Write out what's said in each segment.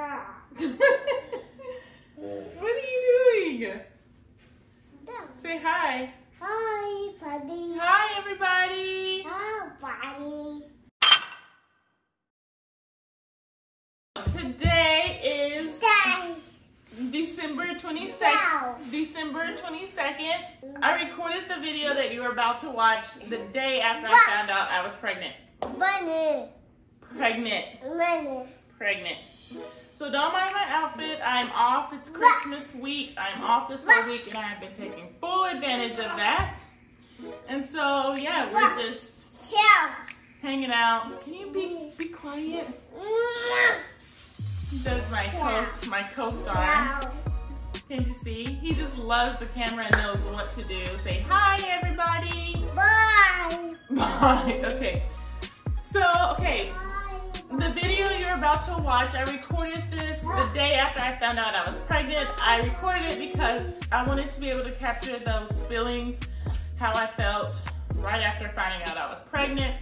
what are you doing? Say hi. Hi, buddy. Hi, everybody. Hi, buddy. Today is Dad. December 22nd. Wow. December 22nd. I recorded the video that you were about to watch the day after I found out I was pregnant. Bunny. Pregnant. Bunny. Pregnant. So don't mind my outfit. I'm off. It's Christmas week. I'm off this whole week and I have been taking full advantage of that. And so, yeah, we're just hanging out. Can you be be quiet? That's my co my co-star. Show. Can you see? He just loves the camera and knows what to do. Say hi, everybody. Bye. Bye. Okay. So, okay, the video you're about to watch, I recorded this the day after I found out I was pregnant. I recorded it because I wanted to be able to capture those feelings, how I felt right after finding out I was pregnant.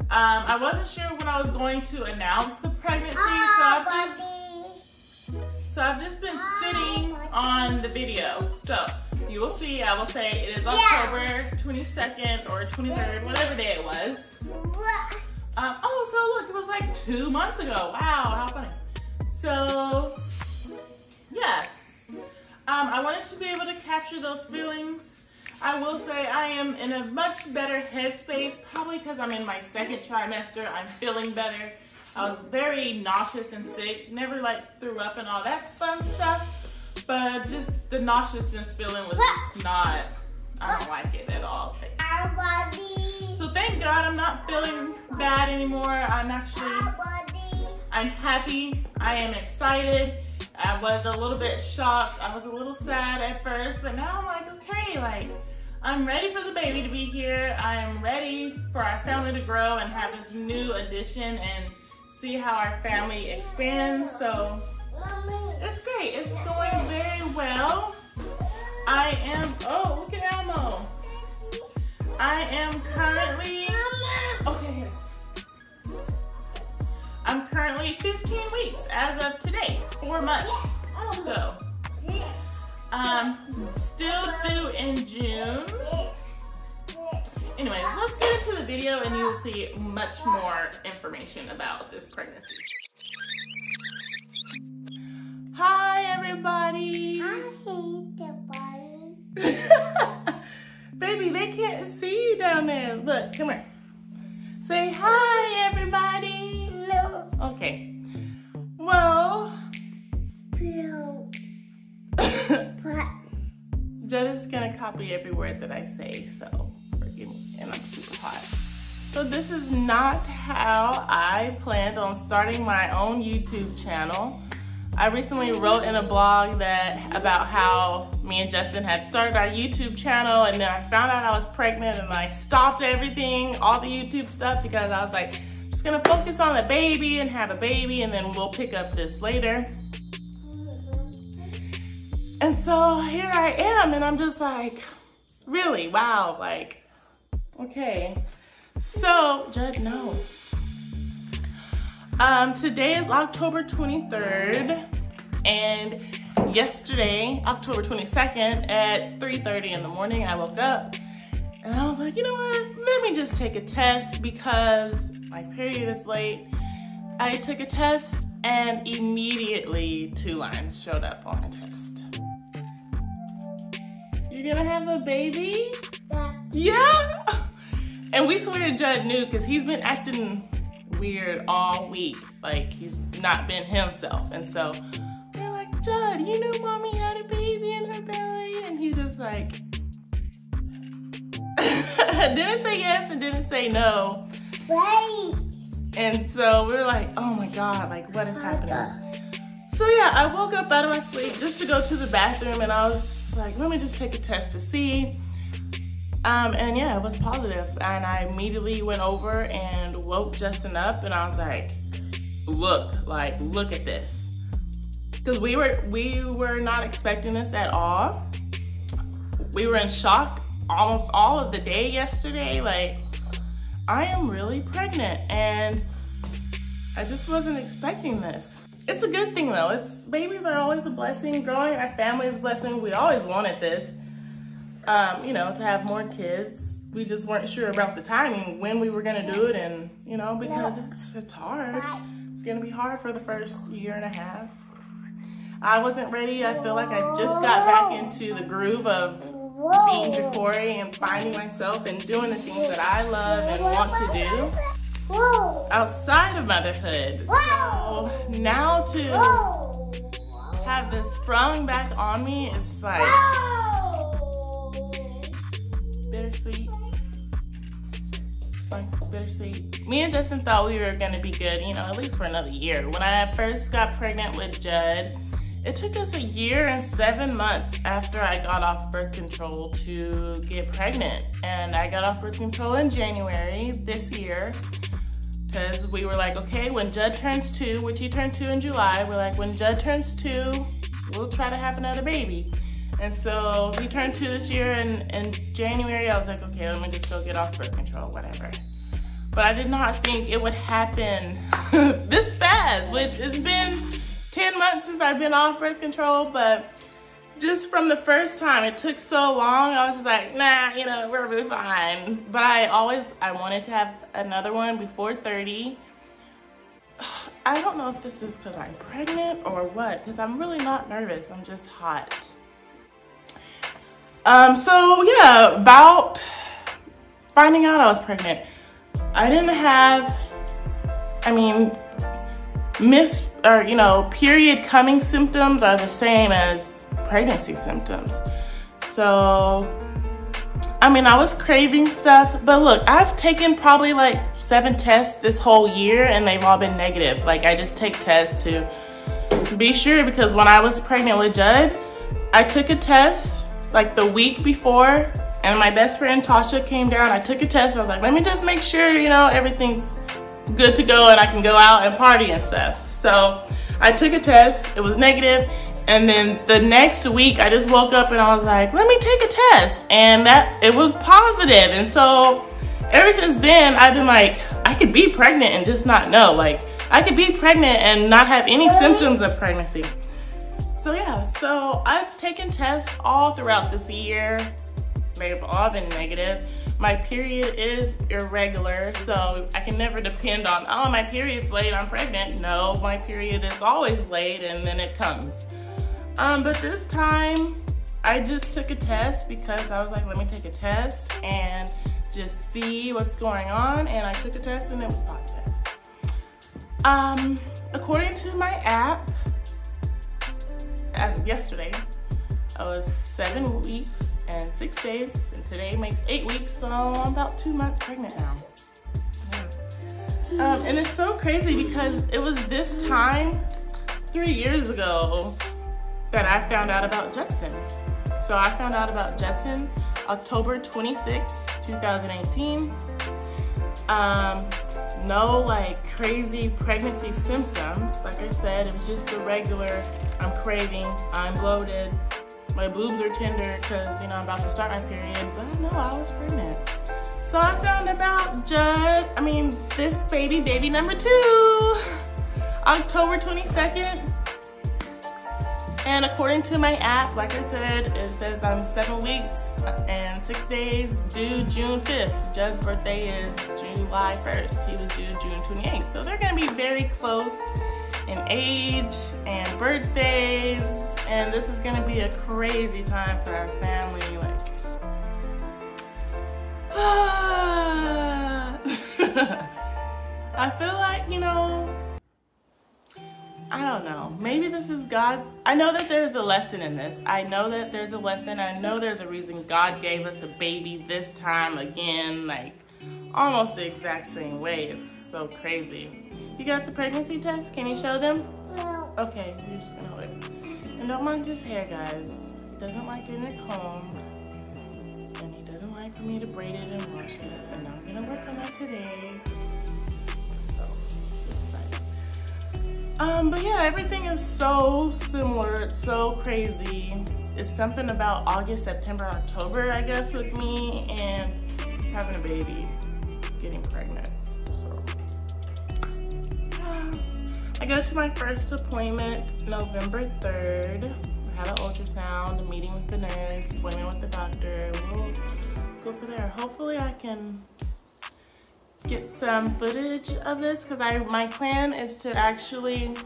Um, I wasn't sure when I was going to announce the pregnancy, so Ah, I've just so I've just been sitting on the video. So you will see, I will say it is October 22nd or 23rd, whatever day it was. Um, oh, so look, it was like two months ago. Wow, how funny. So, yes. Um, I wanted to be able to capture those feelings. I will say I am in a much better headspace, probably because I'm in my second trimester. I'm feeling better. I was very nauseous and sick. Never like threw up and all that fun stuff. But just the nauseousness feeling was just not, I don't like it at all. So thank God I'm not feeling bad anymore. I'm actually, I'm happy. I am excited. I was a little bit shocked. I was a little sad at first, but now I'm like, okay, like, I'm ready for the baby to be here. I am ready for our family to grow and have this new addition and see how our family expands. So it's great. It's going very well. I am, oh, look at Elmo. I am currently, 15 weeks as of today, four months. So, um, still due in June. Anyways, let's get into the video and you will see much more information about this pregnancy. Hi, everybody. I hate the buddy. Baby, they can't see you down there. Look, come here. Say hi, everybody. No. Okay. But. is gonna copy every word that I say, so forgive me. And I'm super hot. So this is not how I planned on starting my own YouTube channel. I recently wrote in a blog that about how me and Justin had started our YouTube channel and then I found out I was pregnant and I stopped everything, all the YouTube stuff because I was like, I'm just gonna focus on the baby and have a baby and then we'll pick up this later. And so here I am and I'm just like, really, wow, like, okay. So, Judd, no. Um, today is October 23rd, and yesterday, October 22nd, at 3.30 in the morning, I woke up, and I was like, you know what, let me just take a test because my period is late. I took a test, and immediately two lines showed up on the test. You're gonna have a baby? That. Yeah. And we swear Judd knew because he's been acting weird all week. Like he's not been himself. And so we are like, Judd, you knew mommy had a baby in her belly? And he just like didn't say yes and didn't say no. Wait. And so we were like, oh my God, like what is oh happening? So yeah, I woke up out of my sleep just to go to the bathroom and I was like, let me just take a test to see. Um, and yeah, it was positive. And I immediately went over and woke Justin up and I was like, look, like, look at this. Cause we were, we were not expecting this at all. We were in shock almost all of the day yesterday. Like, I am really pregnant and I just wasn't expecting this. It's a good thing though. It's babies are always a blessing. Growing our family is a blessing. We always wanted this, um, you know, to have more kids. We just weren't sure about the timing when we were gonna do it, and you know, because it's it's hard. It's gonna be hard for the first year and a half. I wasn't ready. I feel like I just got back into the groove of being Jacoree and finding myself and doing the things that I love and want to do outside of motherhood. So now to have this sprung back on me is like bittersweet. Like bittersweet. Me and Justin thought we were gonna be good, you know, at least for another year. When I first got pregnant with Judd, it took us a year and seven months after I got off birth control to get pregnant. And I got off birth control in January this year because we were like, okay, when Judd turns two, which he turned two in July, we're like, when Judd turns two, we'll try to have another baby. And so he turned two this year and in January, I was like, okay, let me just go get off birth control, whatever. But I did not think it would happen this fast, which it's been 10 months since I've been off birth control, but just from the first time, it took so long, I was just like, nah, you know, we're really fine. But I always, I wanted to have another one before 30. I don't know if this is because I'm pregnant or what, because I'm really not nervous. I'm just hot. Um, so yeah, about finding out I was pregnant. I didn't have, I mean, miss or you know period coming symptoms are the same as pregnancy symptoms. So i mean i was craving stuff but look i've taken probably like seven tests this whole year and they've all been negative. Like i just take tests to be sure because when i was pregnant with judd i took a test like the week before and my best friend tasha came down. I took a test. I was like let me just make sure you know everything's good to go and I can go out and party and stuff. So I took a test, it was negative, and then the next week I just woke up and I was like, let me take a test. And that it was positive. And so ever since then, I've been like, I could be pregnant and just not know. Like I could be pregnant and not have any symptoms of pregnancy. So yeah, so I've taken tests all throughout this year. They've all been negative. My period is irregular, so I can never depend on, oh, my period's late, I'm pregnant. No, my period is always late and then it comes. Um, but this time, I just took a test because I was like, let me take a test and just see what's going on. And I took a test and it was positive. Um, according to my app, as of yesterday, I was seven weeks and six days, today makes eight weeks, so I'm about two months pregnant now. Um, and it's so crazy because it was this time, three years ago, that I found out about Jetson. So I found out about Jetson October 26, 2018. Um, no like crazy pregnancy symptoms. Like I said, it was just the regular, I'm craving, I'm bloated, my boobs are tender because, you know, I'm about to start my period, but no, I was pregnant. So I found about Judd, I mean, this baby, baby number two, October 22nd. And according to my app, like I said, it says I'm seven weeks and six days due June 5th. Judd's birthday is July 1st. He was due June 28th. So they're gonna be very close in age and birthdays and this is gonna be a crazy time for our family. Like, I feel like, you know, I don't know. Maybe this is God's. I know that there's a lesson in this. I know that there's a lesson. I know there's a reason God gave us a baby this time again, like almost the exact same way. It's so crazy. You got the pregnancy test? Can you show them? No. Okay, you're just gonna wait. And don't mind his hair, guys. He doesn't like getting it combed. And he doesn't like for me to braid it and wash it. And I'm gonna work on that today. So, um, but yeah, everything is so similar. It's so crazy. It's something about August, September, October, I guess, with me and having a baby, getting pregnant. Go to my first appointment November 3rd. I had an ultrasound, a meeting with the nurse, appointment with the doctor. We'll go for there. Hopefully I can get some footage of this because I my plan is to actually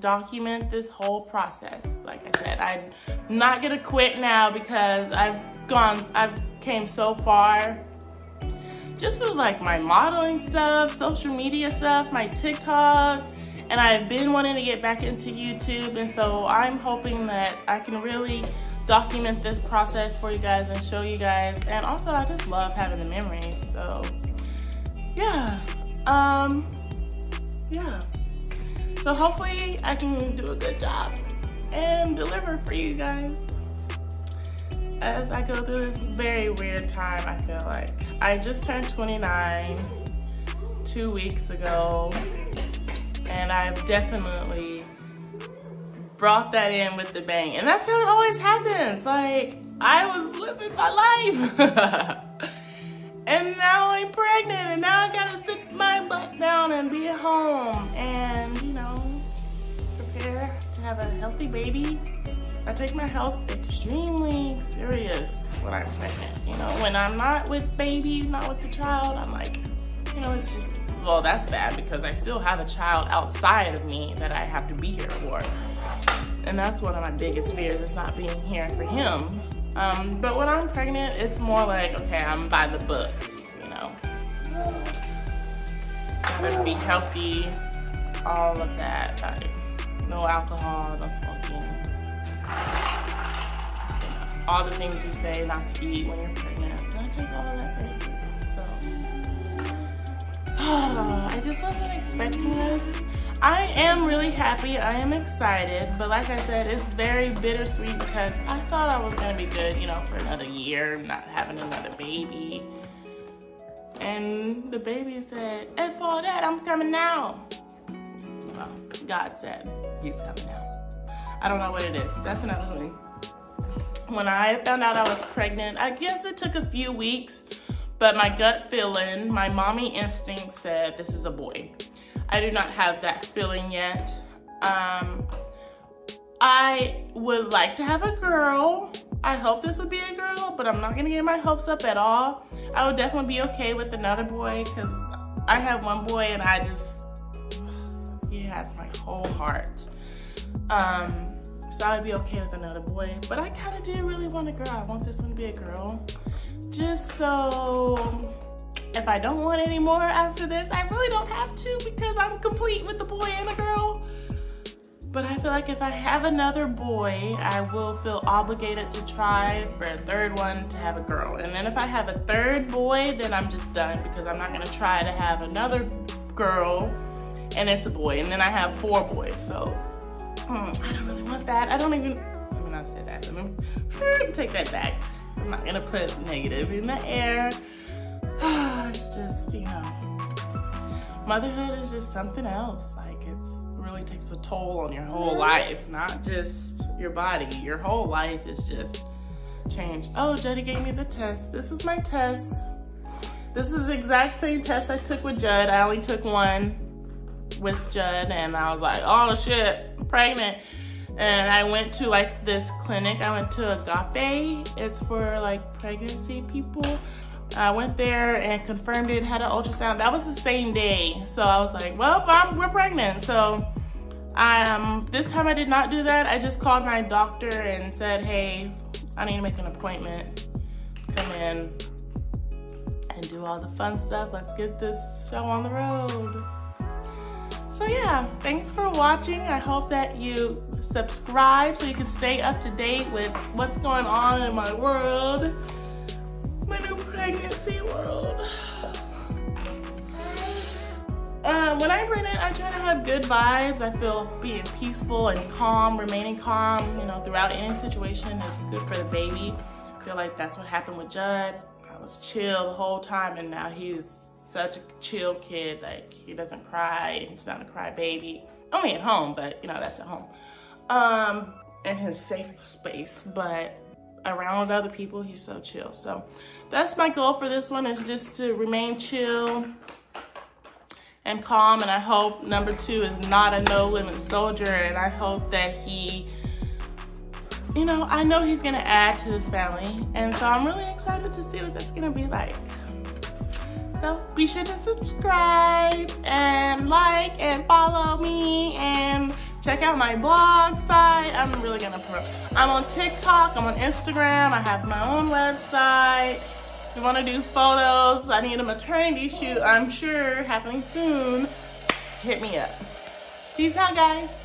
document this whole process. Like I said, I'm not gonna quit now because I've gone, I've came so far just with like my modeling stuff, social media stuff, my TikTok, and I've been wanting to get back into YouTube. And so I'm hoping that I can really document this process for you guys and show you guys. And also I just love having the memories. So yeah, um, yeah. So hopefully I can do a good job and deliver for you guys. As I go through this very weird time, I feel like. I just turned 29 two weeks ago and I've definitely brought that in with the bang. And that's how it always happens. Like, I was living my life. and now I'm pregnant and now I gotta sit my butt down and be at home and, you know, prepare to have a healthy baby. I take my health extremely serious when I'm pregnant. You know, when I'm not with baby, not with the child, I'm like, you know, it's just, well, that's bad because I still have a child outside of me that I have to be here for. And that's one of my biggest fears is not being here for him. Um, but when I'm pregnant, it's more like, okay, I'm by the book, you know. Gotta be healthy, all of that. Like, no alcohol, no smoking. All the things you say not to eat when you're pregnant. I take all of that so. I just wasn't expecting this. I am really happy. I am excited. But like I said, it's very bittersweet because I thought I was going to be good, you know, for another year, not having another baby. And the baby said, F all that, I'm coming now. Well, God said he's coming now. I don't know what it is. That's another thing. When I found out I was pregnant, I guess it took a few weeks, but my gut feeling, my mommy instinct said this is a boy. I do not have that feeling yet. Um, I would like to have a girl. I hope this would be a girl, but I'm not gonna get my hopes up at all. I would definitely be okay with another boy because I have one boy and I just, he has my whole heart. Um, so I would be okay with another boy, but I kind of do really want a girl. I want this one to be a girl. Just so if I don't want any more after this, I really don't have to because I'm complete with the boy and a girl. But I feel like if I have another boy, I will feel obligated to try for a third one to have a girl. And then if I have a third boy, then I'm just done because I'm not gonna try to have another girl and it's a boy. And then I have four boys, so hmm, I don't really want that. I don't even, let me not say that. Let me take that back. I'm not gonna put negative in the air. it's just, you know, motherhood is just something else. Like it's really takes a toll on your whole mm-hmm. life, not just your body. Your whole life is just changed. Oh, Juddy gave me the test. This is my test. This is the exact same test I took with Judd. I only took one with Judd and I was like, oh shit, I'm pregnant. And I went to like this clinic. I went to Agape. It's for like pregnancy people. I went there and confirmed it, had an ultrasound. That was the same day. So I was like, well, I'm, we're pregnant. So um, this time I did not do that. I just called my doctor and said, hey, I need to make an appointment. Come in and do all the fun stuff. Let's get this show on the road. So yeah, thanks for watching. I hope that you subscribe so you can stay up to date with what's going on in my world my new pregnancy world. Um, when I'm pregnant, I try to have good vibes. I feel being peaceful and calm, remaining calm, you know, throughout any situation is good for the baby. I feel like that's what happened with Judd. I was chill the whole time and now he's such a chill kid. Like he doesn't cry, he's not a cry baby. Only at home, but you know, that's at home. Um, in his safe space, but around other people, he's so chill. So that's my goal for this one is just to remain chill and calm. And I hope number two is not a no limit soldier. And I hope that he, you know, I know he's gonna add to his family. And so I'm really excited to see what that's gonna be like. So be sure to subscribe and like and follow me and check out my blog site. I'm really gonna promote. I'm on TikTok, I'm on Instagram, I have my own website. If you wanna do photos, I need a maternity shoot, I'm sure happening soon, hit me up. Peace out guys.